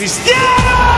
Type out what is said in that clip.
Cristiano!